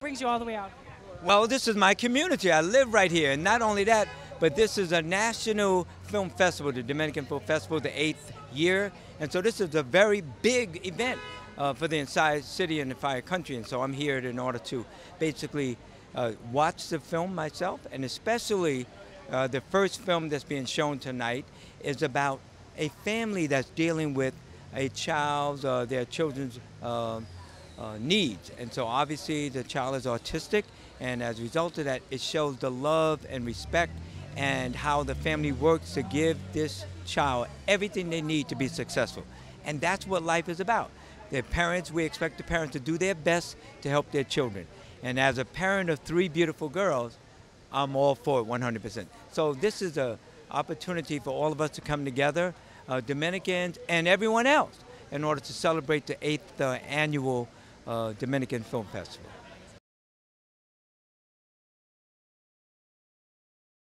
brings you all the way out? Well, this is my community. I live right here. And not only that, but this is a national film festival, the Dominican Film Festival, the eighth year. And so this is a very big event uh, for the entire city and the entire country. And so I'm here in order to basically uh, watch the film myself, and especially uh, the first film that's being shown tonight is about a family that's dealing with a child's, uh, their children's uh, needs. And so obviously the child is autistic, and as a result of that, it shows the love and respect and how the family works to give this child everything they need to be successful. And that's what life is about. The parents, we expect the parents to do their best to help their children. And as a parent of three beautiful girls, I'm all for it 100%. So this is an opportunity for all of us to come together, uh, Dominicans and everyone else, in order to celebrate the eighth uh, annual Uh, Dominican Film Festival.